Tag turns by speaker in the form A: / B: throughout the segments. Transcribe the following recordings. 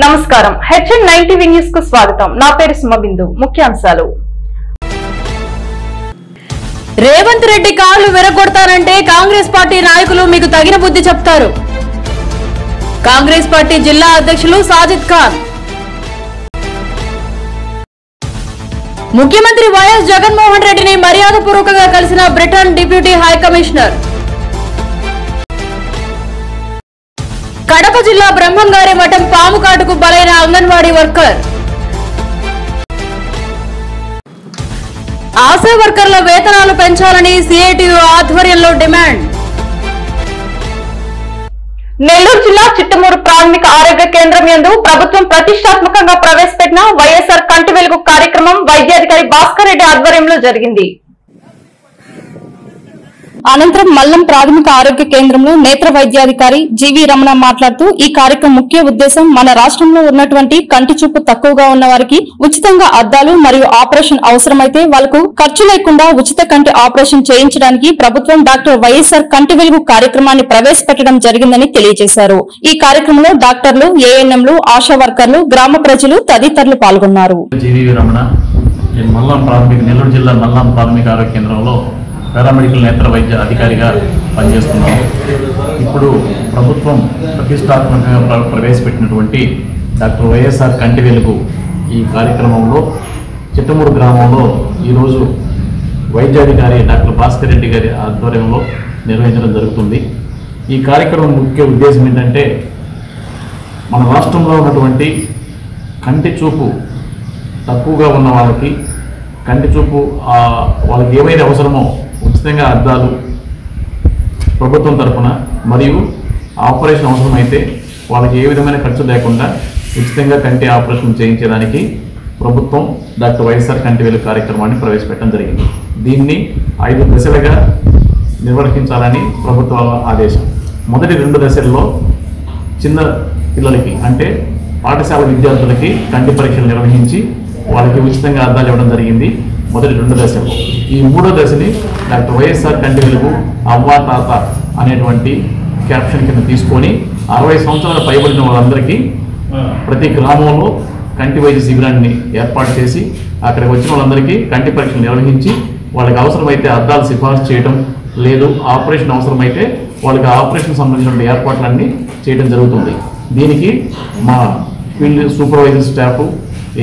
A: నమస్కారం. HN nine TV న్యూస్కు స్వాగతం. నా పేరు సుమబిందు. ముఖ్యాంశాలు.
B: రేవంత్ రెడ్డి కాళ్ళు విరగొడతారంటే కాంగ్రెస్ పార్టీ నాయకులు మీకు తగిన బుద్ధి చెప్తారు. కాంగ్రెస్ పార్టీ జిల్లా అధ్యక్షులు సాజిద్ ఖాన్. ముఖ్యమంత్రి వైఎస్ జగన్మోహన్ రెడ్డిని మర్యాదపూర్వకంగా కలిసిన Britain deputy high commissioner. Kadapa జిల్లా బ్రహ్మంగారి మఠం పాము కాటుకు బలైన అంగన్వాడీ వర్కర్. ఆశా వర్కర్ల వేతనాలు పెంచాలని సిఐటియు ఆధ్వర్యంలో డిమాండ్.
A: నెల్లూరు జిల్లా చిట్టమూరు ప్రాథమిక ఆరోగ్య కేంద్రం యందు ప్రభుత్వం ప్రతిష్టాత్మకంగా ప్రవేశపెట్టిన వైఎస్ఆర్ కంటి వెలుగు కార్యక్రమం వైద్యాధికారి భాస్కర్ రెడ్డి ఆధ్వర్యంలో జరిగింది.
B: అనంతరం మల్లం ప్రాథమిక ఆరోగ్య కేంద్రంలో నేత్ర వైద్యాధికారి జీవి రమణ మాట్లాడుతూ ఈ కార్యక్రమం ముఖ్య ఉద్దేశం మన రాష్ట్రంలో ఉన్నటువంటి కంటి చూపు తక్కువగా ఉన్న వారికి ఉచితంగా అద్దాలు మరియు ఆపరేషన్ అవసరమైతే వాళ్ళకు ఖర్చు లేకుండా ఉచిత కంటి ఆపరేషన్ చేయించడానికి ప్రభుత్వం డాక్టర్ వైఎస్ఆర్ కంటి వెలుగు కార్యక్రమాన్ని ప్రవేశపెట్టడం జరిగిందని తెలియజేశారు. ఈ కార్యక్రమంలో డాక్టర్లు ఏఎన్ఎంలు ఆశా వర్కర్లు గ్రామ ప్రజలు తదితరులు పాల్గొన్నారు.
C: మల్లాం ప్రాథమిక నెల్లూరు జిల్లా మల్లాం ప్రాథమిక ఆరోగ్య కేంద్రంలో పారామెడికల్ నేత్ర వైద్య అధికారిగా పనిచేస్తున్నాను ఇప్పుడు ప్రభుత్వం ప్రతిష్టాత్మకంగా ప్ర- ప్రవేశపెట్టినటువంటి డాక్టర్ వైఎస్ఆర్ కంటి వెలుగు ఈ కార్యక్రమంలో చిట్టమూరు గ్రామంలో ఈరోజు వైద్యాధికారి డాక్టర్ భాస్కర్ రెడ్డి గారి ఆధ్వర్యంలో నిర్వహించడం జరుగుతుంది. ఈ కార్యక్రమం ముఖ్య ఉద్దేశం ఏంటంటే మన రాష్ట్రంలో ఉన్నటువంటి కంటి చూపు తక్కువగా ఉన్న వాళ్ళకి కంటి చూపు వాళ్ళకి ఏమైనా అవసరమో ఉచితంగా అద్దాలు ప్రభుత్వం తరఫున మరియు ఆపరేషన్ అవసరమైతే వాళ్ళకి ఏ విధమైన ఖర్చు లేకుండా ఉచితంగా కంటి ఆపరేషన్ చేయించడానికి ప్రభుత్వం డాక్టర్ వైఎస్ఆర్ కంటి వెలుగు కార్యక్రమాన్ని ప్రవేశపెట్టడం జరిగింది. దీన్ని ఐదు దశలుగా నిర్వహించాలని ప్రభుత్వ ఆదేశం. మొదటి రెండు దశల్లో చిన్న పిల్లలకి అంటే పాఠశాల విద్యార్థులకి కంటి పరీక్షలు నిర్వహించి వాళ్ళకి ఉచితంగా అద్దాలు ఇవ్వడం జరిగింది. మొదటి రెండు దశలు. ఈ మూడో దశని డాక్టర్ వైఎస్ఆర్ కంటి వెలుగు అవ్వా తాత అనేటువంటి క్యాప్షన్ కింద తీసుకొని అరవై సంవత్సరాల పైబడిన వాళ్ళందరికీ ప్రతి గ్రామంలో కంటి వైద్య శిబిరాన్ని ఏర్పాటు చేసి అక్కడికి వచ్చిన వాళ్ళందరికీ కంటి పరీక్షలు నిర్వహించి వాళ్ళకి అవసరమైతే అద్దాలు సిఫార్సు చేయడం లేదు ఆపరేషన్ అవసరమైతే వాళ్ళకి ఆపరేషన్ సంబంధించిన ఏర్పాట్లన్నీ చేయడం జరుగుతుంది. దీనికి మా ఫీల్డ్ సూపర్వైజర్ స్టాఫ్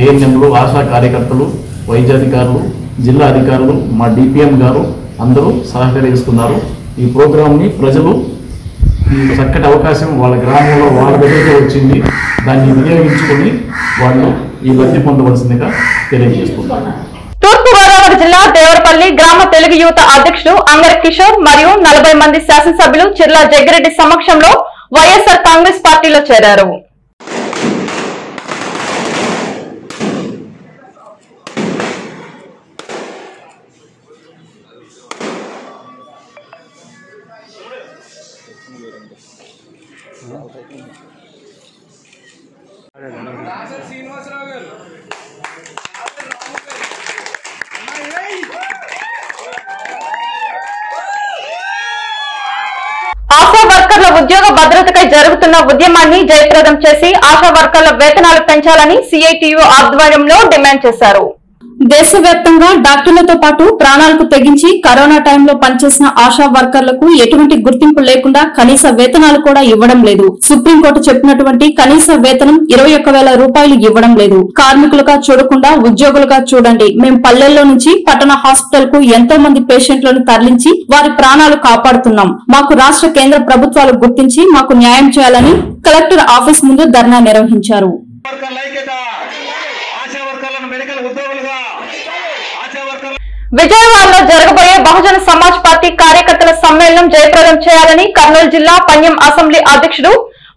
C: ఏఎన్ఎంలు ఆశా కార్యకర్తలు వైద్యాధికారులు జిల్లా అధికారులు మా డిపిఎం గారు అందరూ సహకరిస్తున్నారు ఈ ప్రోగ్రాంని ప్రజలు ఈ చక్కటి అవకాశం వాళ్ళ గ్రామంలో వాళ్ళ దగ్గరికి వచ్చింది. దాన్ని వినియోగించుకొని వాళ్ళు ఈ లబ్ధి పొందవలసిందిగా తెలియజేస్తున్నారు
A: తూర్పుగోదావరి జిల్లా దేవరపల్లి గ్రామ తెలుగు యువత అధ్యక్షుడు అంగర కిషోర్ మరియు నలభై మంది శాసనసభ్యులు చిర్లా జగ్గిరెడ్డి సమక్షంలో వైఎస్ఆర్ కాంగ్రెస్ పార్టీలో చేరారు. జరుగుతున్న ఉద్యమాన్ని జయప్రదం చేసి ఆశా వర్కర్ల వేతనాలు పెంచాలని సిఐటియు ఆధ్వర్యంలో డిమాండ్ చేశారు.
B: దేశవ్యాప్తంగా డాక్టర్లతో పాటు ప్రాణాలకు తెగించి కరోనా టైంలో పనిచేసిన ఆశా వర్కర్లకు ఎటువంటి గుర్తింపు లేకుండా కనీస వేతనాలు కూడా ఇవ్వడం లేదు. సుప్రీంకోర్టు చెప్పినటువంటి కనీస వేతనం ఇరవై ఒక్క వేల రూపాయలు ఇవ్వడం లేదు. కార్మికులుగా చూడకుండా ఉద్యోగులుగా చూడండి. మేం పల్లెల్లో నుంచి పట్టణ హాస్పిటల్కు ఎంతో మంది పేషెంట్లను తరలించి వారి ప్రాణాలు కాపాడుతున్నాం. మాకు రాష్ట్ర కేంద్ర ప్రభుత్వాలు గుర్తించి మాకు న్యాయం చేయాలని కలెక్టర్ ఆఫీస్ ముందు ధర్నా నిర్వహించారు
D: వర్కర్ల ఐక్యత ఆశా వర్కర్లను మెడికల్ ఉద్యోగులుగా ఆశా వర్కర్ల
A: విజయవాడలో జరగబోయే బహుజన సమాజ్ పార్టీ కార్యకర్తల సమ్మేళనం జయప్రదం చేయాలని కర్నూలు జిల్లా పన్యం అసెంబ్లీ అధ్యక్షుడు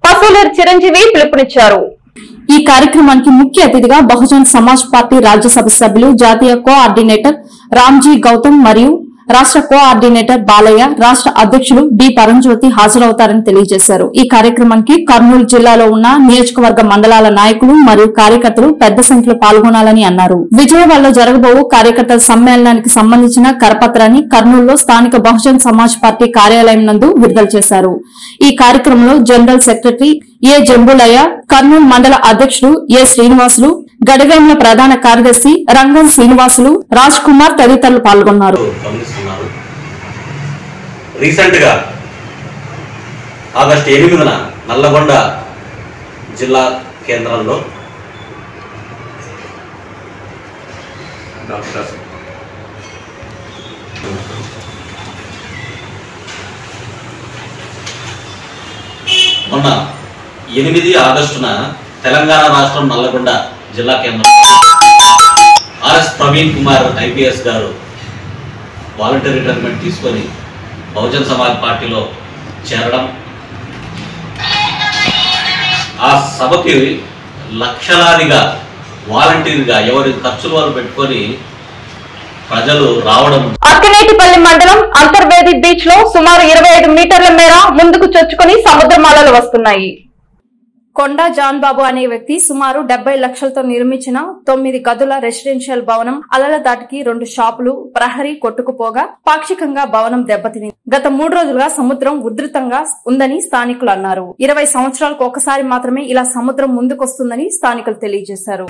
A: పసులూరి చిరంజీవి పిలుపునిచ్చారు.
B: ఈ కార్యక్రమానికి ముఖ్య అతిథిగా బహుజన్ సమాజ్ పార్టీ రాజ్యసభ సభ్యులు జాతీయ కోఆర్డినేటర్ రామ్జీ గౌతమ్ మరియు రాష్ట్ర కోఆర్డినేటర్ బాలయ్య రాష్ట్ర అధ్యక్షులు బి. పరంజ్యోతి హాజరవుతారని తెలియజేశారు. ఈ కార్యక్రమానికి కర్నూలు జిల్లాలో ఉన్న నియోజకవర్గ మండలాల నాయకులు మరియు కార్యకర్తలు పెద్ద సంఖ్యలో పాల్గొనాలని అన్నారు. విజయవాడలో జరగబోవు కార్యకర్తల సమ్మేళనానికి సంబంధించిన కరపత్రాన్ని కర్నూలులో స్థానిక బహుజన్ సమాజ్ పార్టీ కార్యాలయం నందు విడుదల చేశారు. ఈ కార్యక్రమంలో general secretary A Jambulaiah Kurnool మండల అధ్యక్షుడు ఏ శ్రీనివాసులు గడివేముల ప్రధాన కార్యదర్శి రంగం శ్రీనివాసులు రాజ్ కుమార్ తదితరులు పాల్గొన్నారు.
E: గమనిస్తున్నారు. రీసెంట్గా ఆగస్టు ఎనిమిదిన నల్లగొండ జిల్లా కేంద్రంలో డాక్టర్ మొన్న ఎనిమిది ఆగస్టున తెలంగాణ రాష్ట్రం నల్లగొండ జిల్లా కేంద్రం. RS Praveen Kumar IPS garu volunteer retirement తీసుకొని బహుజన్ సమాజ్ పార్టీలో చేరడం. ఆ సభకి లక్షలాదిగా వాలంటీర్గా ఎవరి ఖర్చులు వారు పెట్టుకొని ప్రజలు రావడం.
A: అక్కనేటిపల్లి మండలం అంతర్వేది బీచ్లో సుమారు ఇరవై ఐదు మీటర్ల మేర ముందుకు చొచ్చుకొని సముద్రమాలలు వస్తున్నాయి. కొండా జాన్ బాబు అనే వ్యక్తి సుమారు డెబ్బై లక్షలతో నిర్మించిన తొమ్మిది గదుల రెసిడెన్షియల్ భవనం అలల దాటికి రెండు షాపులు ప్రహరీ కొట్టుకుపోగా పాక్షికంగా భవనం దెబ్బతింది గత మూడు రోజులుగా సముద్రం ఉధృతంగా ఉందని స్థానికులు అన్నారు. ఇరవై సంవత్సరాలకు ఒకసారి మాత్రమే ఇలా సముద్రం ముందుకొస్తుందని స్థానికులు తెలియజేశారు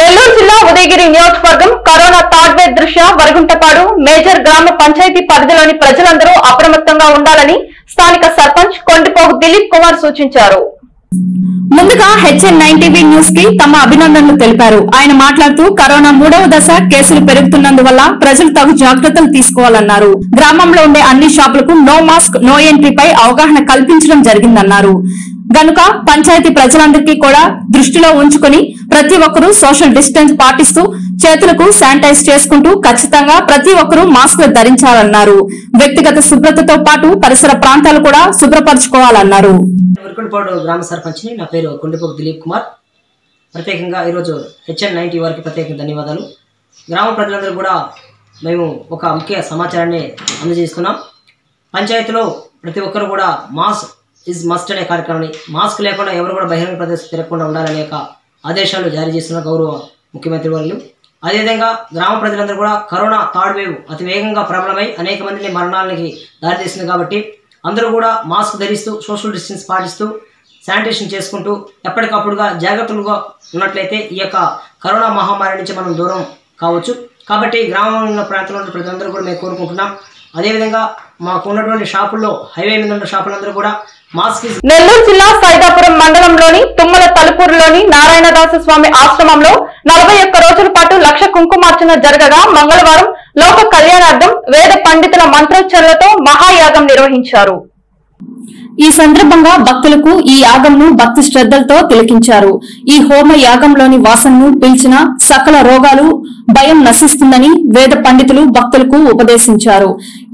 A: నెల్లూరు జిల్లా ఉదయగిరి నియోజకవర్గం కరోనా తాడ్వే దృష్ట్యా వరగుంటపాడు మేజర్ గ్రామ పంచాయతీ పరిధిలోని ప్రజలందరూ అప్రమత్తంగా ఉండాలని స్థానిక సర్పంచ్ కొండిపోగు దిలీప్ కుమార్ సూచించారు.
B: ముందుగా హెచ్ఎన్ నైన్ టీవీ న్యూస్కి తమ అభినందనలు తెలిపారు. ఆయన మాట్లాడుతూ కరోనా మూడవ దశ కేసులు పెరుగుతున్నందువల్ల ప్రజలు తగు జాగ్రత్తలు తీసుకోవాలన్నారు. గ్రామంలో ఉండే అన్ని షాపులకు నో మాస్క్ నో ఎంట్రీపై అవగాహన కల్పించడం జరిగిందన్నారు. గనుక పంచాయతీ ప్రజలందరికీ కూడా దృష్టిలో ఉంచుకుని ప్రతి ఒక్కరూ సోషల్ డిస్టెన్స్ పాటిస్తూ చేతులకు శానిటైజ్ చేసుకుంటూ ఖచ్చితంగా ప్రతి ఒక్కరూ మాస్కులు ధరించాలన్నారు. వ్యక్తిగత శుభ్రతతో పాటు పరిసర ప్రాంతాలు కూడా శుభ్రపరచుకోవాలన్నారు.
F: గ్రామ సర్పంచ్ని నా పేరు కొండపోకు దిలీప్ కుమార్. ప్రత్యేకంగా ఈరోజు హెచ్ఎన్ నైన్టీ వారికి ప్రత్యేకంగా ధన్యవాదాలు. గ్రామ ప్రజలందరూ కూడా మేము ఒక ముఖ్య సమాచారాన్ని అందజేస్తున్నాం. పంచాయతీలో ప్రతి ఒక్కరు కూడా మాస్క్ ఇస్ మస్ట్ అనే కార్యక్రమాన్ని మాస్క్ లేకుండా ఎవరు కూడా బహిరంగ ప్రదేశం తిరగకుండా ఉండాలనే ఆదేశాలు జారీ చేస్తున్న గౌరవ ముఖ్యమంత్రి వర్యులు. అదేవిధంగా గ్రామ ప్రజలందరూ కూడా కరోనా థర్డ్ వేవ్ అతి వేగంగా ప్రబలమై అనేక మందిని మరణాలకి దారితీస్తుంది కాబట్టి అందరూ కూడా మాస్క్ ధరిస్తూ సోషల్ డిస్టెన్స్ పాటిస్తూ శానిటేషన్ చేసుకుంటూ ఎప్పటికప్పుడుగా జాగ్రత్తలుగా ఉన్నట్లయితే ఈ యొక్క కరోనా మహమ్మారి నుంచి మనం దూరం కావచ్చు. కాబట్టి గ్రామంలో ఉన్న ప్రాంతంలో ఉన్న ప్రజలందరూ కూడా మేము కోరుకుంటున్నాం. అదేవిధంగా మాకు ఉన్నటువంటి షాపుల్లో హైవే మీద ఉన్న షాపులందరూ కూడా మాస్క్
A: నెల్లూరు జిల్లా సైదాపురం మండలంలోని తుమ్మల తలుపూరులోని నారాయణదాస స్వామి ఆశ్రమంలో నలభై ఒక్క రోజుల పాటు లక్ష కుంకుమార్చన జరగగా మంగళవారం లోక కళ్యాణార్థం వేద పండితుల మంత్రోచ్చరణలతో మహాయాగం నిర్వహించారు.
B: ఈ సందర్భంగా భక్తులకు ఈ యాగంను భక్తి శ్రద్ధలతో తిలకించారు. ఈ హోమ యాగంలోని వాసనను పీల్చిన సకల రోగాలు భయం నశిస్తుందని వేద పండితులు భక్తులకు ఉపదేశించారు.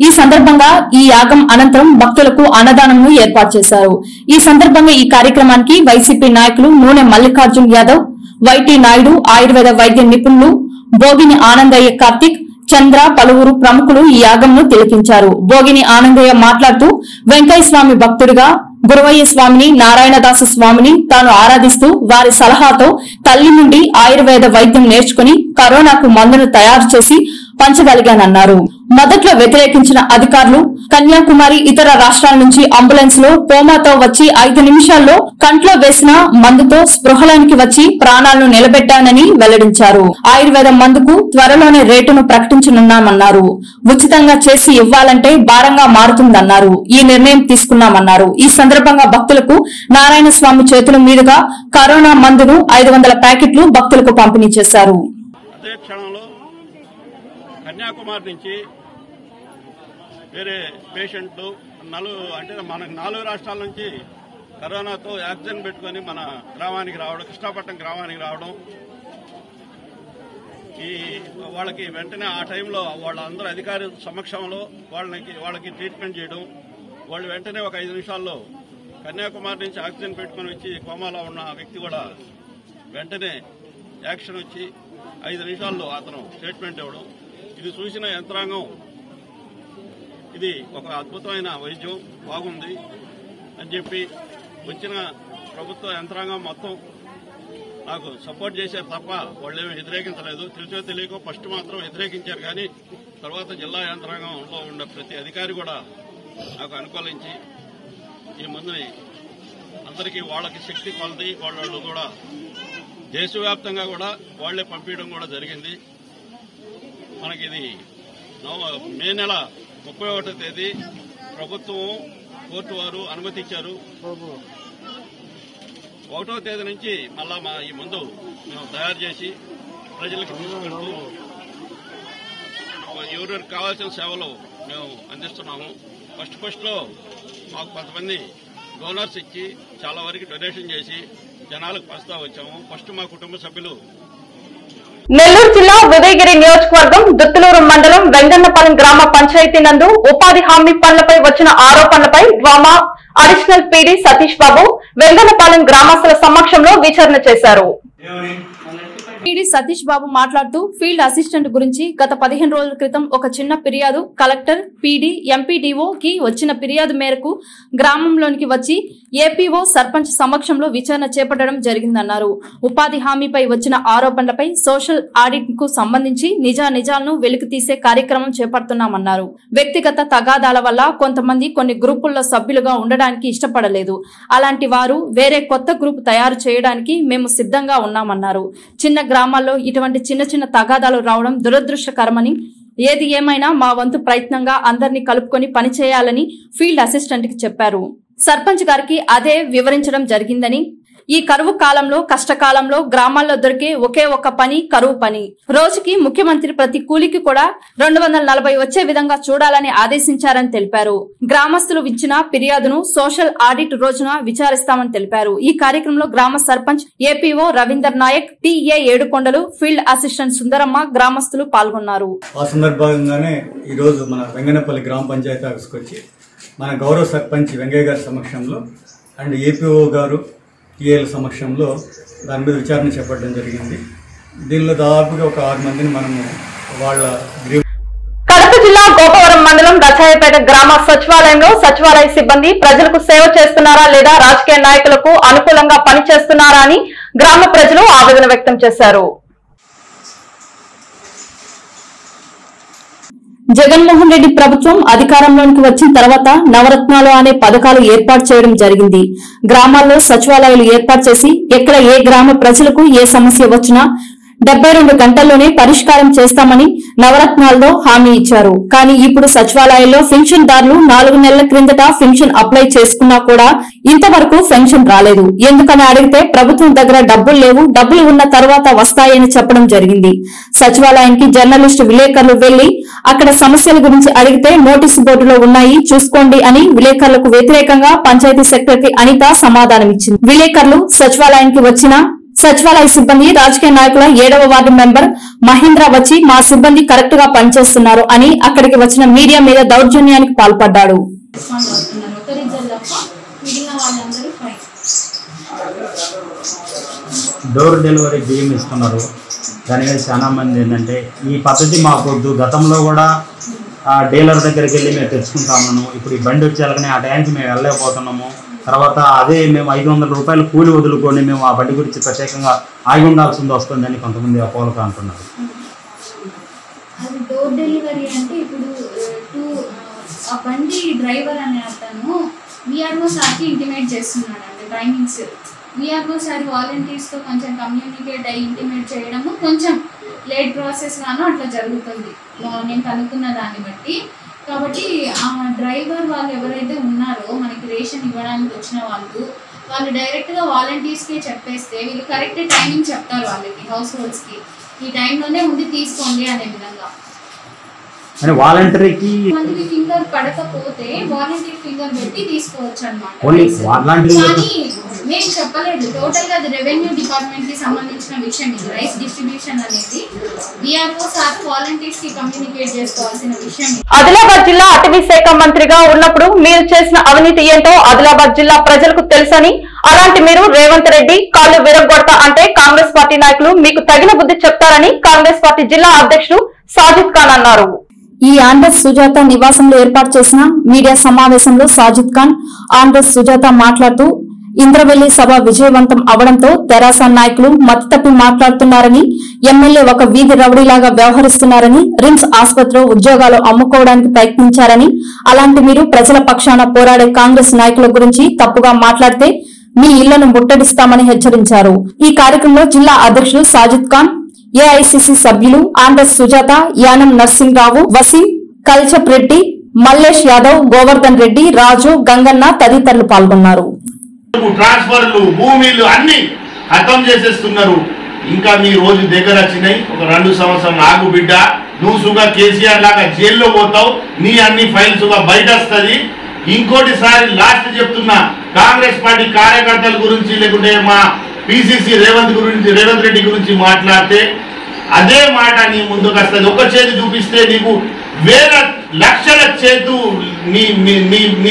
B: ఈ సందర్భంగా ఈ యాగం అనంతరం భక్తులకు అన్నదానంను ఏర్పాటు చేశారు. ఈ సందర్భంగా ఈ కార్యక్రమానికి వైసీపీ నాయకులు నూనె మల్లికార్జున్ యాదవ్ వైటి నాయుడు ఆయుర్వేద వైద్య నిపుణులు భోగిని ఆనందయ్య కార్తిక్ చంద్ర పలువురు ప్రముఖులు ఈ యాగంను తిలకించారు. భోగిని ఆనందయ్య మాట్లాడుతూ వెంకయ్య స్వామి భక్తుడిగా గురవయ్య స్వామిని నారాయణదాస స్వామిని తాను ఆరాధిస్తూ వారి సలహాతో తల్లి నుండి ఆయుర్వేద వైద్యం నేర్చుకుని కరోనాకు మందును తయారు చేసి పంచగలిగానన్నారు మొదట్లో వ్యతిరేకించిన అధికారులు కన్యాకుమారి ఇతర రాష్ట్రాల నుంచి అంబులెన్స్లో కోమాతో వచ్చి ఐదు నిమిషాల్లో కంట్లో వేసిన మందుతో స్పృహలోనికి వచ్చి ప్రాణాలను నిలబెట్టానని వెల్లడించారు. ఆయుర్వేద మందుకు త్వరలోనే రేటును ప్రకటించనున్నామన్నారు. ఉచితంగా చేసి ఇవ్వాలంటే భారంగా మారుతుందన్నారు. ఈ నిర్ణయం తీసుకున్నామన్నారు. ఈ సందర్భంగా భక్తులకు నారాయణ స్వామి చేతుల మీదుగా కరోనా మందును ఐదు వందల ప్యాకెట్లు భక్తులకు పంపిణీ చేశారు.
G: కన్యాకుమారి నుంచి వేరే పేషెంట్లు నలుగు అంటే మనకు నాలుగు రాష్ట్రాల నుంచి కరోనాతో యాక్సిజన్ పెట్టుకొని మన గ్రామానికి రావడం కృష్ణాపట్నం గ్రామానికి రావడం. ఈ వాళ్ళకి వెంటనే ఆ టైంలో వాళ్ళందరూ అధికారి సమక్షంలో వాళ్ళకి వాళ్ళకి ట్రీట్మెంట్ చేయడం. వాళ్ళు వెంటనే ఒక ఐదు నిమిషాల్లో కన్యాకుమారి నుంచి ఆక్సిజన్ పెట్టుకొని వచ్చి కోమాలో ఉన్న వ్యక్తి కూడా వెంటనే యాక్షన్ వచ్చి ఐదు నిమిషాల్లో అతను స్టేట్మెంట్ ఇవ్వడం. ఇది చూసిన యంత్రాంగం. ఇది ఒక అద్భుతమైన వైద్యం. బాగుంది అని చెప్పి వచ్చిన ప్రభుత్వ యంత్రాంగం మొత్తం నాకు సపోర్ట్ చేశారు తప్ప వాళ్ళు వ్యతిరేకించలేదు. తెలిసో తెలియకో ఫస్ట్ మాత్రం వ్యతిరేకించారు. కానీ తర్వాత జిల్లా యంత్రాంగంలో ఉన్న ప్రతి అధికారి కూడా నాకు అనుకూలించి ఈ మందుని అందరికీ వాళ్ళకి శక్తి కొలది. వాళ్ళు కూడా దేశవ్యాప్తంగా కూడా వాళ్ళే పంపించడం కూడా జరిగింది. మనకి ఇది నవ- మే నెల ముప్పై ఒకటో తేదీ ప్రభుత్వం కోర్టు వారు అనుమతి ఇచ్చారు. ఒకటో తేదీ నుంచి మళ్ళా మా ఈ మందు మేము తయారు చేసి ప్రజలకు తీసుకెళ్తూ ఎవరికి కావాల్సిన సేవలు మేము అందిస్తున్నాము. ఫస్ట్ ఫస్ట్లో మాకు కొంతమంది డోనర్స్ ఇచ్చి చాలా వరకు డొనేషన్ చేసి జనాలకు పంచుతా వచ్చాము. ఫస్ట్ మా కుటుంబ సభ్యులు
A: నెల్లూరు జిల్లా ఉదయగిరి నియోజకవర్గం దుత్తులూరు మండలం వెంగన్నపాలెం గ్రామ పంచాయతీ నందు ఉపాధి హామీ పనులపై వచ్చిన ఆరోపణలపై DWAMA additional PD Satish Babu Vengannapalem గ్రామస్తుల సమక్షంలో విచారణ చేశారు.
B: పీడి సతీష్ బాబు మాట్లాడుతూ ఫీల్డ్ అసిస్టెంట్ గురించి గత పదిహేను రోజుల క్రితం ఒక చిన్న ఫిర్యాదు కలెక్టర్ పీడీ ఎంపీడీఓ కి వచ్చిన ఫిర్యాదు మేరకు గ్రామంలోనికి వచ్చి ఏపీఓ సర్పంచ్ సమక్షంలో విచారణ చేపట్టడం జరిగిందన్నారు. ఉపాధి హామీపై వచ్చిన ఆరోపణలపై సోషల్ ఆడిట్కు సంబంధించి నిజా నిజాలను వెలికి తీసే కార్యక్రమం చేపడుతున్నామన్నారు. వ్యక్తిగత తగాదాల వల్ల కొంతమంది కొన్ని గ్రూపుల్లో సభ్యులుగా ఉండడానికి ఇష్టపడలేదు. అలాంటి వారు వేరే కొత్త గ్రూప్ తయారు చేయడానికి మేము సిద్ధంగా ఉన్నామన్నారు. చిన్న గ్రామాల్లో ఇటువంటి చిన్న చిన్న తగాదాలు రావడం దురదృష్టకరమని ఏది ఏమైనా మా వంతు ప్రయత్నంగా అందరినీ కలుపుకొని పనిచేయాలని ఫీల్డ్ అసిస్టెంట్కి చెప్పారు. సర్పంచ్ గారికి అదే వివరించడం జరిగిందని ఈ కరువు కాలంలో కష్టకాలంలో గ్రామాల్లో దొరికే ఒకే ఒక పని కరువు పని. రోజుకి ముఖ్యమంత్రి ప్రతి కూలికి కూడా రెండు వందల నలభై వచ్చే విధంగా చూడాలని ఆదేశించారని తెలిపారు. గ్రామస్తులు ఇచ్చిన ఫిర్యాదును సోషల్ ఆడిట్ రోజున విచారిస్తామని తెలిపారు. ఈ కార్యక్రమంలో గ్రామ sarpanch APO Ravinder Naik TA Yedukondalu field assistant Sundaramma గ్రామస్తులు పాల్గొన్నారు.
H: ఆ సందర్భంగానే ఈరోజు మన వెంగనపల్లి గ్రామ పంచాయతీ ఆఫీస్కి వచ్చి మన గౌరవ సర్పంచ్ వెంగయ్య గారి సమక్షంలో అండ్ ఏపీఓ గారు టీఏల సమక్షంలో దాని మీద విచారణ చేపట్టడం జరిగింది. దీనిలో దాదాపుగా ఒక ఆరు మందిని మనము వాళ్ళ
A: కడప జిల్లా గోపవరం మండలం రచాయపేట గ్రామ సచివాలయంలో సచివాలయ సిబ్బంది ప్రజలకు సేవ చేస్తున్నారా లేదా రాజకీయ నాయకులకు అనుకూలంగా పనిచేస్తున్నారా అని గ్రామ ప్రజలు ఆవేదన వ్యక్తం చేశారు.
B: జగన్మోహన్ రెడ్డి ప్రభుత్వం అధికారంలోనికి వచ్చిన తర్వాత నవరత్నాలు అనే పథకాలు ఏర్పాటు చేయడం జరిగింది. గ్రామాల్లో సచివాలయాలు ఏర్పాటు చేసి ఎక్కడ ఏ గ్రామ ప్రజలకు ఏ సమస్య వచ్చినా డెబ్బై రెండు గంటల్లోనే పరిష్కారం చేస్తామని నవరత్నాల్లో హామీ ఇచ్చారు. కానీ ఇప్పుడు సచివాలయంలో పెన్షన్ దారులు నాలుగు నెలల క్రిందట పెన్షన్ అప్లై చేసుకున్నా కూడా ఇంతవరకు పెన్షన్ రాలేదు. ఎందుకని అడిగితే ప్రభుత్వం దగ్గర డబ్బులు లేవు డబ్బులు ఉన్న తర్వాత వస్తాయని చెప్పడం జరిగింది. సచివాలయానికి జర్నలిస్టు విలేకరులు వెళ్ళి అక్కడ సమస్యల గురించి అడిగితే నోటీసు బోర్డులో ఉన్నాయి చూసుకోండి అని విలేకరులకు వ్యతిరేకంగా పంచాయతీ సెక్రటరీ అనిత సమాధానమిచ్చింది. విలేకరులు సచివాలయానికి వచ్చిన సచివాలయ సిబ్బంది రాజకీయ నాయకుల ఏడవ వార్డు మెంబర్ మహేంద్ర వచ్చి మా సిబ్బంది కరెక్ట్గా పనిచేస్తున్నారు అని అక్కడికి వచ్చిన మీడియా మీద దౌర్జన్యానికి పాల్పడ్డాడు.
I: డోర్ డెలివరీ బియ్యం ఇస్తున్నారు. దాని మీద చాలా మంది ఏంటంటే ఈ పద్ధతి మాకొద్దు. గతంలో కూడా ఆ డీలర్ దగ్గరికి వెళ్ళి మేము తెచ్చుకుంటాము ఇప్పుడు ఈ బండి వచ్చేలాగానే ఆ టైంకి మేము వెళ్ళలేకపోతున్నాము. తర్వాత అదే మేము ఐదు వందల రూపాయలు కూలి వదులుకొని మేము ఆ బండి గురించి ప్రత్యేకంగా ఆగి ఉండాల్సింది వస్తుందని కొంతమంది అపోహలకు అంటున్నారు
J: డోర్ డెలివరీ అంటే ఇప్పుడు టూ ఆ బండి డ్రైవర్ అనే అతను విఆర్ఓ సార్కి ఇంటిమేట్ చేస్తున్నాడు అండి టైమింగ్స్ విఆర్ఓ సార్ వాలంటీర్స్తో కొంచెం కమ్యూనికేట్ అయ్యి ఇంటిమేట్ చేయడము కొంచెం లేట్ ప్రాసెస్ గాను అట్లా జరుగుతుంది. నేను కనుక్కున్న దాన్ని బట్టి. కాబట్టి ఆ డ్రైవర్ వాళ్ళు ఎవరైతే ఉన్నారో రేషన్ ఇవ్వడానికి వచ్చిన వాళ్ళు వాళ్ళు డైరెక్ట్గా వాలంటీర్స్కే చెప్పేస్తే వీళ్ళు కరెక్ట్ టైమింగ్ చెప్తారు వాళ్ళకి హౌస్ హోల్డ్స్కి ఈ టైంలోనే ఉంది తీసుకోండి అనే విధంగా.
I: అంటే వాలంటరీకి
J: మందికి ఫింగర్ పడకపోతే వాలంటీర్ ఫింగర్ పెట్టి తీసుకోవచ్చు
I: ఓన్లీ
J: అనమాట
I: వాలంటరీ
J: కానీ మేము చెప్పలేదు. టోటల్గా అది రెవెన్యూ డిపార్ట్మెంట్కి సంబంధించిన విషయం ఇది. రైస్ డిస్ట్రిబ్యూషన్ అనేది డిఆర్ఓ సార్ వాలంటీర్స్కి కమ్యూనికేట్ చేసుకోవాల్సిన విషయం ఇది.
A: ఆదిలాబాద్ జిల్లా అటవీ శాఖ మంత్రిగా ఉన్నప్పుడు మీరు చేసిన అవినీతి ఏంటో ఆదిలాబాద్ జిల్లా ప్రజలకు తెలుసని అలాంటి మీరు రేవంత్ రెడ్డి కాళ్ళు విరగొడతా అంటే కాంగ్రెస్ పార్టీ నాయకులు మీకు తగిన బుద్ధి చెప్తారని కాంగ్రెస్ పార్టీ జిల్లా అధ్యక్షుడు సాజిద్ ఖాన్ అన్నారు.
B: ఈ ఆంధ్రస్ సుజాత నివాసంలో ఏర్పాటు చేసిన మీడియా సమావేశంలో సాజిద్ ఖాన్ ఆంధ్రస్ సుజాత మాట్లాడుతూ ఇంద్రవెల్లి సభ విజయవంతం అవడంతో తెరాస నాయకులు మతి తప్పి మాట్లాడుతున్నారని ఎమ్మెల్యే ఒక వీధి రౌడీలాగా వ్యవహరిస్తున్నారని రిమ్స్ ఆసుపత్రిలో ఉద్యోగాలు అమ్ముకోవడానికి ప్రయత్నించారని అలాంటి మీరు ప్రజల పక్షాన పోరాడే కాంగ్రెస్ నాయకుల గురించి తప్పుగా మాట్లాడితే మీ ఇళ్ళను ముట్టడిస్తామని హెచ్చరించారు. ఈ కార్యక్రమంలో జిల్లా అధ్యక్షులు సాజిద్ ఖాన్ ఏఐసిసి సభ్యులు ఆంధ్ర సుజాత యానం నర్సింగ్రావు వసీం కల్చప్ రెడ్డి మల్లేష్ యాదవ్ గోవర్ధన్ రెడ్డి రాజు గంగన్న తదితరులు పాల్గొన్నారు.
K: ట్రాన్స్ఫర్లు భూమిలు అన్ని ఖతం చేసేస్తున్నారు. ఇంకా మీ రోజు దగ్గర వచ్చినాయి. ఒక రెండు సంవత్సరం ఆగు బిడ్డ. నువ్వు సుగా కేసీఆర్ లాగా జైల్లో పోతావు. నీ అన్ని ఫైల్స్ బయట వస్తుంది ఇంకోటిసారి లాస్ట్ చెప్తున్నా. కాంగ్రెస్ పార్టీ కార్యకర్తల గురించి లేకుంటే మా పిసిసి రేవంత్ గురించి రేవంత్ రెడ్డి గురించి మాట్లాడితే అదే మాట నీ ముందుకు వస్తుంది. ఒక చేతి చూపిస్తే నీకు వేల లక్షల చేతు నీ నీ-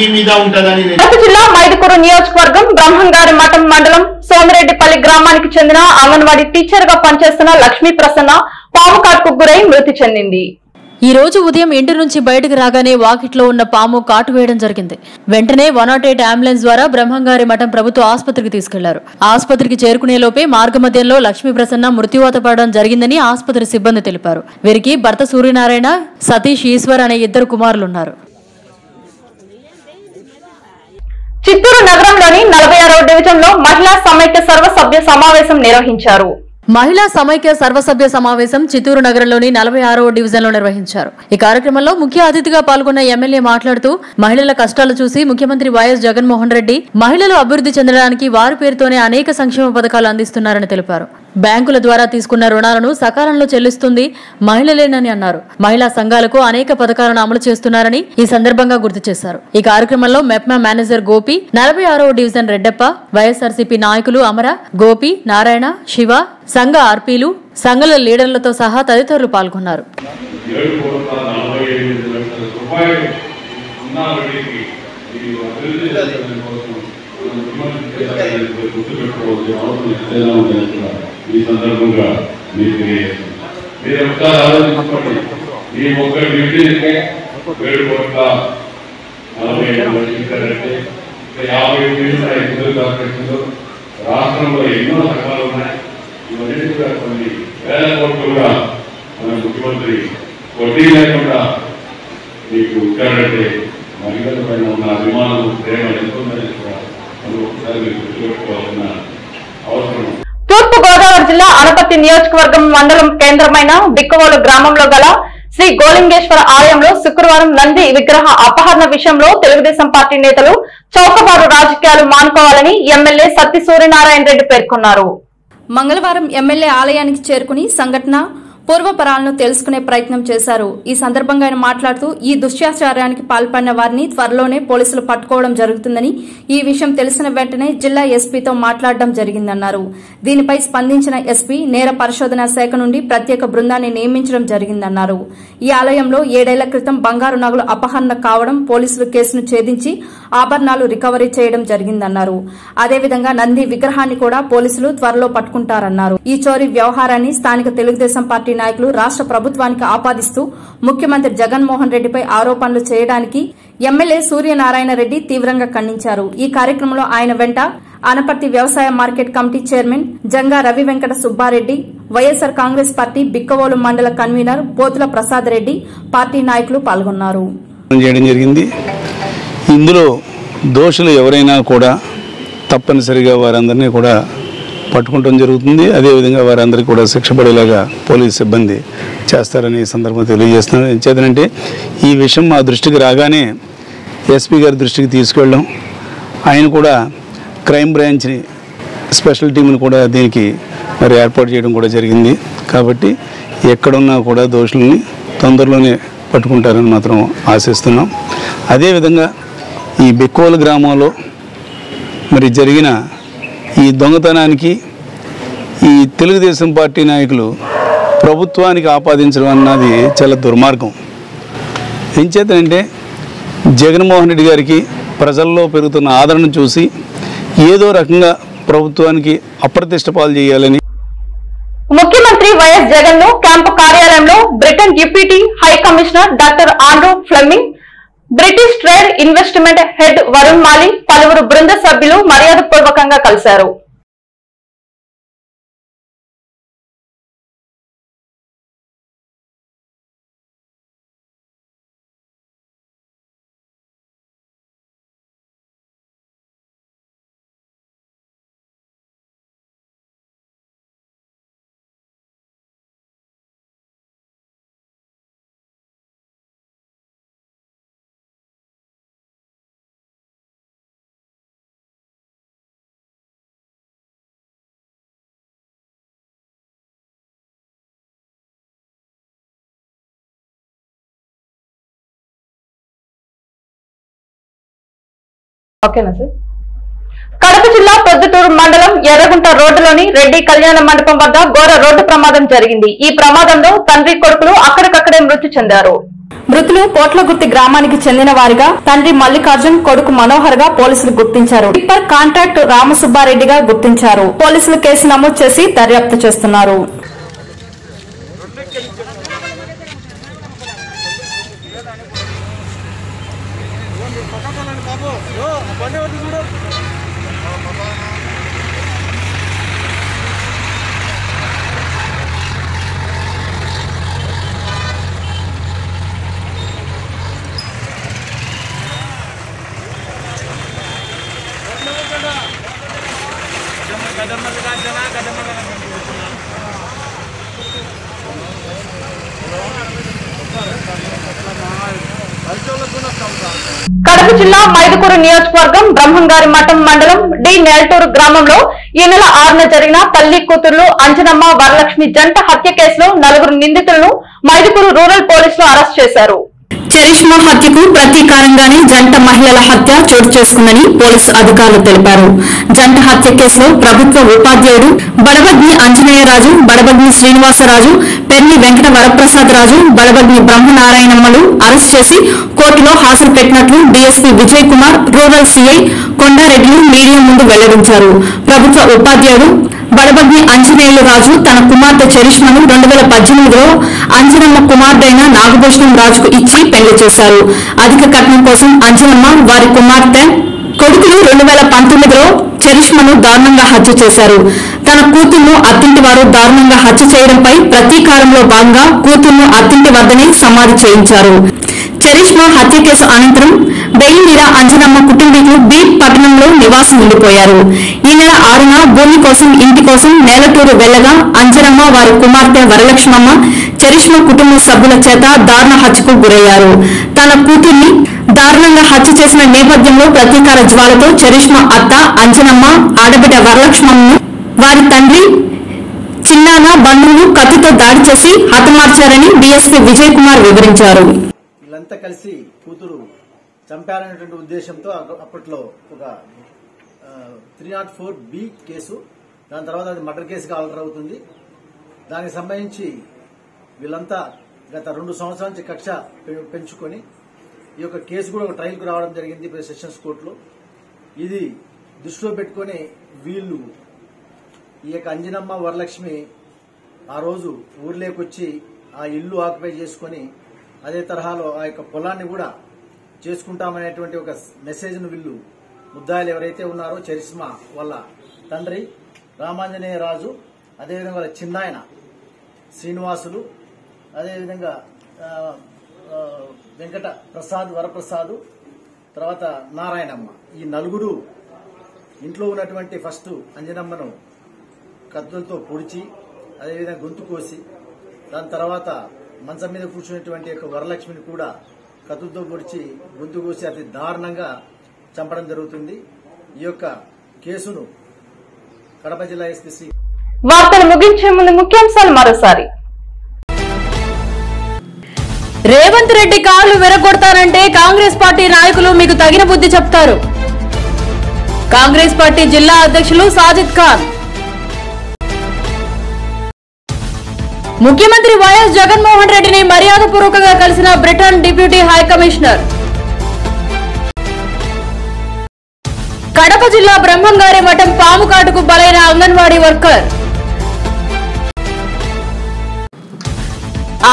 K: మీద ఉంటుందని
A: జిల్లా మైదుకూరు నియోజకవర్గం బ్రహ్మంగారి మఠం మండలం సోమిరెడ్డిపల్లి గ్రామానికి చెందిన అంగన్వాడీ టీచర్గా పనిచేస్తున్న లక్ష్మీ ప్రసన్న పాము కాటుకు గురై మృతి చెందింది.
L: ఈ రోజు ఉదయం ఇంటి నుంచి బయటకు రాగానే వాకిట్లో ఉన్న పాము కాటు వేయడం జరిగింది. వెంటనే వన్ నాట్ ఎయిట్ అంబులెన్స్ ద్వారా బ్రహ్మంగారి మఠం ప్రభుత్వ ఆసుపత్రికి తీసుకెళ్ళారు. ఆసుపత్రికి చేరుకునే లోపే మార్గ మధ్యంలో లక్ష్మీ ప్రసన్న మృత్యువాత పడడం జరిగిందని ఆసుపత్రి సిబ్బంది తెలిపారు. వీరికి భర్త సూర్యనారాయణ సతీష్ ఈశ్వర్ అనే ఇద్దరు కుమారులున్నారు.
A: చిత్తూరు నగరంలోని నలభై ఆరవ డివిజన్లో మహిళా సమైక్య సర్వసభ్య సమావేశం నిర్వహించారు.
L: మహిళా సమైక్య సర్వసభ్య సమావేశం చిత్తూరు నగరంలోని నలభై ఆరవ డివిజన్లో నిర్వహించారు. ఈ కార్యక్రమంలో ముఖ్య అతిథిగా పాల్గొన్న ఎమ్మెల్యే మాట్లాడుతూ మహిళల కష్టాలు చూసి ముఖ్యమంత్రి వైఎస్ జగన్మోహన్ రెడ్డి మహిళలు అభివృద్ధి చెందడానికి వారి పేరుతోనే అనేక సంక్షేమ పథకాలు అందిస్తున్నారని తెలిపారు. బ్యాంకుల ద్వారా తీసుకున్న రుణాలను సకాలంలో చెల్లిస్తుంది మహిళలేనని అన్నారు. మహిళా సంఘాలకు అనేక పథకాలను అమలు చేస్తున్నారని ఈ సందర్భంగా గుర్తు చేశారు. ఈ కార్యక్రమంలో మెప్మా మేనేజర్ గోపి నలభై ఆరవ డివిజన్ రెడ్డప్ప వైఎస్ఆర్సీపీ నాయకులు అమర గోపి నారాయణ శివ సంఘ ఆర్పీలు సంఘల లీడర్లతో సహా తదితరులు పాల్గొన్నారు.
M: ఈ గుర్తుపెట్టుకోవాల్సిన అవసరం ఎంతైనా ఉందని ఈ సందర్భంగా మీకు మీరు ఒకసారి ఆలోచించుకోండి ఈ ఒక్క డివిజన్కే ఏడు కోట్ల నలభై ఐదు లక్షలు ఇచ్చారంటే యాభై డివిజన్ ఐదు కార్పొరేషన్లు రాష్ట్రంలో ఎన్నో రకాలు ఉన్నాయి ఇవన్నీ కూడా కొన్ని వేల కోట్లు కూడా మన ముఖ్యమంత్రి వడ్డీ లేకుండా మీకు ఇచ్చారంటే మహిళల పైన ఉన్న అభిమానం ప్రేమ ఎంతో
A: తూర్పు గోదావరి జిల్లా అనపర్తి నియోజకవర్గం మండలం కేంద్రమైన బిక్కవోలు గ్రామంలో గల శ్రీ గోలింగేశ్వర ఆలయంలో శుక్రవారం నంది విగ్రహ అపహరణ విషయంలో తెలుగుదేశం పార్టీ నేతలు చౌకబారు రాజకీయాలు మానుకోవాలని ఎమ్మెల్యే సత్తి సూర్యనారాయణ రెడ్డి పేర్కొన్నారు. మంగళవారం ఎమ్మెల్యే ఆలయానికి చేరుకుని సంఘటన పూర్వపరాలను తెలుసుకునే ప్రయత్నం చేశారు. ఈ సందర్భంగా ఆయన మాట్లాడుతూ ఈ దుశ్చాచారానికి పాల్పడిన వారిని త్వరలోనే పోలీసులు పట్టుకోవడం జరుగుతుందని ఈ విషయం తెలిసిన వెంటనే జిల్లా ఎస్పీతో మాట్లాడడం జరిగిందన్నారు. దీనిపై స్పందించిన ఎస్పీ నేర పరిశోధన శాఖ నుండి ప్రత్యేక బృందాన్ని నియమించడం జరిగిందన్నారు. ఈ ఆలయంలో ఏడేళ్ళ క్రితం బంగారు నగలు అపహరణ కావడం పోలీసులు కేసును ఛేదించి ఆభరణాలు రికవరీ చేయడం జరిగిందన్నారు. అదేవిధంగా నంది విగ్రహాన్ని కూడా పోలీసులు త్వరలో పట్టుకుంటారన్నారు. ఈ చోరీ వ్యవహారాన్ని స్థానిక తెలుగుదేశం పార్టీ నాయకులు రాష్ట ప్రభుత్వానికి ఆపాదిస్తూ ముఖ్యమంత్రి జగన్మోహన్ రెడ్డిపై ఆరోపణలు చేయడానికి ఎమ్మెల్యే సూర్యనారాయణ రెడ్డి తీవ్రంగా ఖండించారు. ఈ కార్యక్రమంలో ఆయన వెంట అనపర్తి వ్యవసాయ market committee chairman Janga Ravi Venkata Subbareddy YSR Congress party Bikkavolu మండల కన్వీనర్ పోతుల ప్రసాద్ రెడ్డి పార్టీ నాయకులు పాల్గొన్నారు.
N: చేయడం జరిగింది. ఇందులో దోషులు ఎవరైనా కూడా తప్పనిసరిగా వారందరినీ కూడా పట్టుకుంటం జరుగుతుంది. అదేవిధంగా వారందరికీ కూడా శిక్ష పడేలాగా పోలీస్ సిబ్బంది చేస్తారని ఈ సందర్భంగా తెలియజేస్తున్నాను ఏం చేతనంటే ఈ విషయం మా దృష్టికి రాగానే ఎస్పీ గారి దృష్టికి తీసుకెళ్ళడం. ఆయన కూడా క్రైమ్ బ్రాంచ్ని స్పెషల్ టీంని కూడా దీనికి మరి ఏర్పాటు చేయడం కూడా జరిగింది. కాబట్టి ఎక్కడున్నా కూడా దోషుల్ని తొందరలోనే పట్టుకుంటారని మాత్రం ఆశిస్తున్నాం. అదేవిధంగా ఈ బెక్కోలు గ్రామంలో మరి జరిగిన ఈ దొంగతనానికి ఈ తెలుగుదేశం పార్టీ నాయకులు ప్రభుత్వానికి ఆపాదించడం అన్నది చాలా దుర్మార్గం. ఏం చేతనంటే జగన్మోహన్ రెడ్డి గారికి ప్రజల్లో పెరుగుతున్న ఆదరణ చూసి ఏదో రకంగా ప్రభుత్వానికి అప్రతిష్ట పాలు చేయాలని
A: ముఖ్యమంత్రి వైఎస్ జగన్ను క్యాంపు కార్యాలయంలో Britain deputy high commissioner doctor Andrew Fleming British trade investment head Varun Mali పలువురు బృంద సభ్యులు మర్యాదపూర్వకంగా కలిశారు. ఓకేనా సార్? కడప జిల్లా ప్రొద్దుటూరు మండలం ఎర్రగుంట రోడ్డులోని రెడ్డి కళ్యాణ మండపం వద్ద ఘోర రోడ్డు ప్రమాదం జరిగింది. ఈ ప్రమాదంలో తండ్రి కొడుకులు అక్కడికక్కడే మృతి చెందారు.
B: మృతులు కోట్లగుర్తి గ్రామానికి చెందిన వారిగా తండ్రి మల్లికార్జున్ కొడుకు మనోహర్గా పోలీసులు గుర్తించారు. టిప్పర్ కాంట్రాక్ట్ రామసుబ్బారెడ్డిగా గుర్తించారు. పోలీసులు కేసు నమోదు చేసి దర్యాప్తు చేస్తున్నారు.
A: కడప జిల్లా మైదుకూరు నియోజకవర్గం బ్రహ్మంగారి మఠం మండలం డి నేల్టూరు గ్రామంలో ఈ నెల ఆరున జరిగిన తల్లి కూతుర్లు అంజనమ్మ వరలక్ష్మి జంట హత్య కేసులో నలుగురు నిందితులను మైదుకూరు రూరల్ పోలీసులు అరెస్ట్ చేశారు.
B: చరిష్మా హత్యకు ప్రతీకారంగానే జంట మహిళల హత్య చోటు చేసుకుందని పోలీసు అధికారులు తెలిపారు. జంట హత్య కేసులో ప్రభుత్వ ఉపాధ్యాయుడు బడబగ్ని అంజనేయరాజు బడబగ్ని శ్రీనివాసరాజు పెర్ని వెంకట వరప్రసాద్ రాజు బడబగ్ని బ్రహ్మనారాయణమ్మలు అరెస్ట్ చేసి కోర్టులో హాజరు పెట్టినట్లు DSP Vijay Kumar rural CI కొండారెడ్డిలు media ముందు వెల్లడించారు. ప్రభుత్వ ఉపాధ్యాయుడు బడబగ్ని అంజనేయులు రాజు తన కుమార్తె చరిష్మను రెండు వేల పద్దెనిమిదిలో అంజనమ్మ కుమార్తెైన నాగభూషణం రాజుకు ఇచ్చి పెళ్ళి చేశారు. అధిక కట్నం కోసం అంజనమ్మ వారి కుమార్తె కొడుకులు రెండు వేల పంతొమ్మిదిలో చరిష్మను దారుణంగా హత్య చేశారు. తన కూతుర్ను అత్తింటి వారు దారుణంగా హత్య చేయడంపై ప్రతీకారంలో భాగంగా కూతుర్ను అత్తింటి వద్దనే సమాధి చేయించారు. చరిష్మా హత్య కేసు అనంతరం బెయిల్ అంజనమ్మ కుటుంబీకులు బీట్ పట్టణంలో నివాసం ఉండిపోయారు. ఈ నెల ఆరున భూమి కోసం ఇంటి కోసం నేలటూరు వెళ్ళగా అంజనమ్మ వారి కుమార్తె వరలక్ష్మమ్మ చరిష్మా కుటుంబ సభ్యుల చేత దారుణ హత్యకు గురయ్యారు. తన కూతుర్ని దారుణంగా హత్య చేసిన నేపథ్యంలో ప్రతీకార జ్వాలతో చరిష్మా అత్త అంజనమ్మ ఆడబిడ్డ వరలక్ష్మమ్మను వారి తండ్రి చిన్నాన బంధువులు కత్తితో దాడి చేసి హతమార్చారని డీఎస్పీ విజయ్ కుమార్ వివరించారు.
O: వీళ్ళంతా కలిసి కూతురు చంపారనేటువంటి ఉద్దేశంతో అప్ప- అప్పట్లో ఒక three naught four B case. దాని తర్వాత అది మర్డర్ కేసుగా ఆల్టర్ అవుతుంది. దానికి సంబంధించి వీళ్ళంతా గత రెండు సంవత్సరాల నుంచి కక్ష పెంచుకొని ఈ యొక్క కేసు కూడా ఒక ట్రయల్కు రావడం జరిగింది సెషన్స్ కోర్టులో. ఇది దృష్టిలో పెట్టుకుని వీళ్ళు ఈ యొక్క అంజనమ్మ వరలక్ష్మి ఆ రోజు ఊర్లోకి వచ్చి ఆ ఇల్లు ఆక్యుపై చేసుకొని అదే తరహాలో ఆ యొక్క పొలాన్ని కూడా చేసుకుంటామనేటువంటి ఒక మెసేజ్ను వీళ్ళు ముద్దాయిలు ఎవరైతే ఉన్నారో చరిస్మా వాళ్ళ తండ్రి రామాంజనేయ రాజు అదేవిధంగా వాళ్ళ చిన్నాయన శ్రీనివాసులు అదేవిధంగా వెంకట ప్రసాద్ వరప్రసాద్ తర్వాత నారాయణమ్మ. ఈ నలుగురు ఇంట్లో ఉన్నటువంటి ఫస్ట్ అంజనమ్మను కత్తులతో పొడిచి అదేవిధంగా గొంతు కోసి దాని తర్వాత మంచం మీద కూర్చున్నటువంటి యొక్క వరలక్ష్మిని కూడా కత్తుతో పొడిచి గొంతు కోసి అతి దారుణంగా చంపడం జరుగుతుంది. ఈ యొక్క కేసును కడప జిల్లా ఎస్పీసీ
A: వార్తలు ముగించే ముందు ముఖ్యాంశాలు మరోసారి.
L: రేవంత్ రెడ్డి కాళ్ళు విరగొడతారంటే కాంగ్రెస్ పార్టీ నాయకులు మీకు తగిన బుద్ధి చెప్తారు. కాంగ్రెస్ పార్టీ జిల్లా అధ్యక్షులు సాజిద్ ఖాన్ ముఖ్యమంత్రి వైఎస్ జగన్మోహన్ రెడ్డిని మర్యాదపూర్వకంగా కలిసిన Britain deputy high commissioner. Kadapa జిల్లా బ్రహ్మంగారి మఠం పాము కాటుకు బలైన అంగన్వాడీ వర్కర్.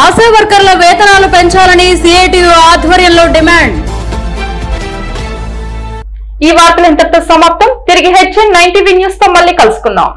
L: ఆశా వర్కర్ల వేతనాలు పెంచాలని సిఐటియు ఆధ్వర్యంలో డిమాండ్.
A: ఈ వార్తలు ఇంతటితో సమాప్తం. తిరిగి హెచ్ఎన్ నైన్టీవీ న్యూస్తో మళ్ళీ కలుసుకుందాం.